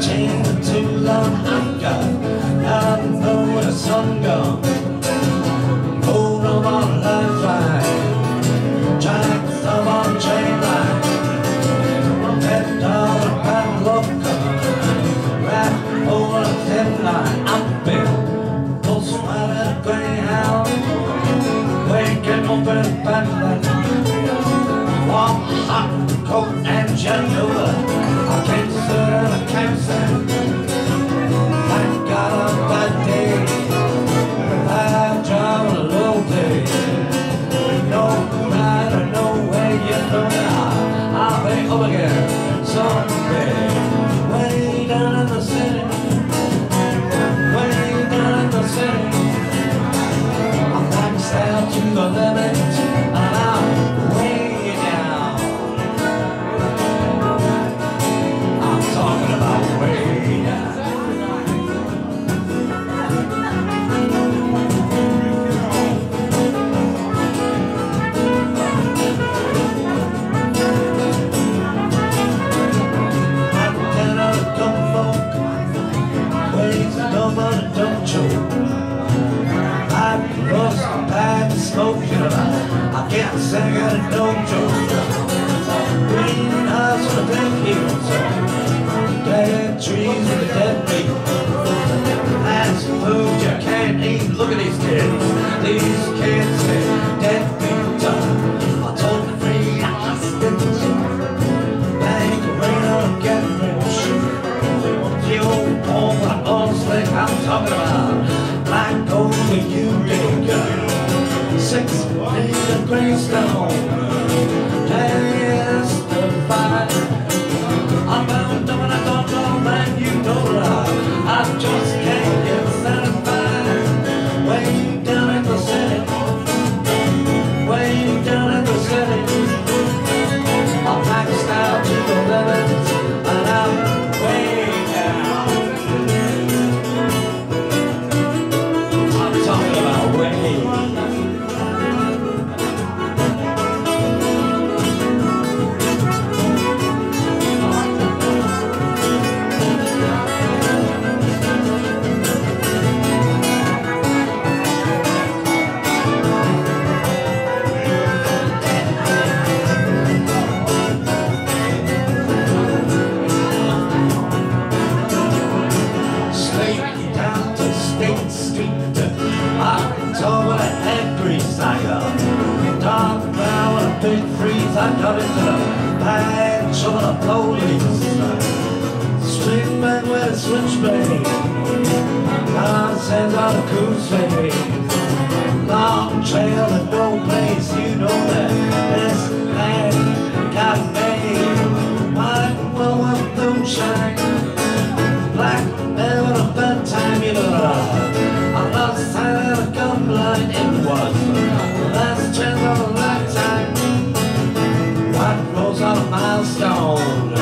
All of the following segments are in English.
change the two too. I got nothing the sun gone. Hold on my lifeline, Jack to stop on chain line. I'm down a padlock, right over a thin line. I've been pulsing out a greyhound, waking up in a padlock. Warm, hot, cold, and gentle. again. I got a dog joke Green eyes on Dead trees with the dead That's food you can't eat. Look at these kids. These kids are I told the free hostages Bank around, get real shit. Kill all my bones like I'm talking about Stop. over the head grease I got. Dark brown and a big freeze, I got into the pants of the police. Street man with a switchblade, nonsense on a goose face. Long trail and no place, you know that this man got made. Mike woman with moonshine, black man with a bedtime, you know that. Rolls on a milestone,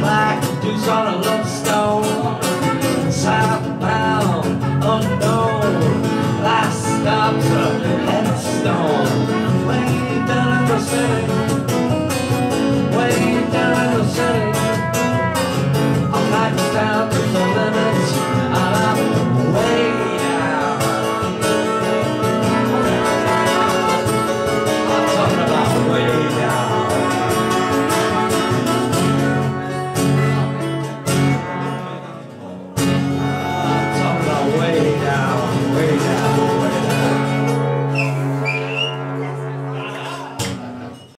black deuce on a love stone.